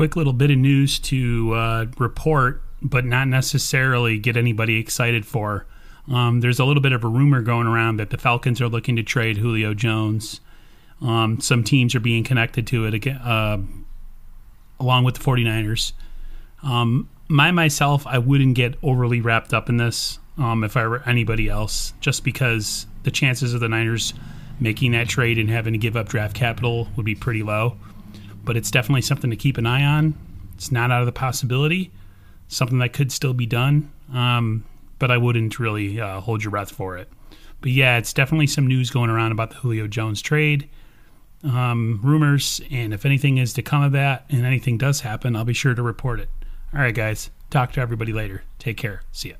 quick little bit of news to uh, report, but not necessarily get anybody excited for. Um, there's a little bit of a rumor going around that the Falcons are looking to trade Julio Jones. Um, some teams are being connected to it again, uh, along with the 49ers. Um, my myself, I wouldn't get overly wrapped up in this um, if I were anybody else, just because the chances of the Niners making that trade and having to give up draft capital would be pretty low. But it's definitely something to keep an eye on. It's not out of the possibility, something that could still be done. Um, but I wouldn't really uh, hold your breath for it. But yeah, it's definitely some news going around about the Julio Jones trade, um, rumors, and if anything is to come of that and anything does happen, I'll be sure to report it. All right, guys, talk to everybody later. Take care. See ya.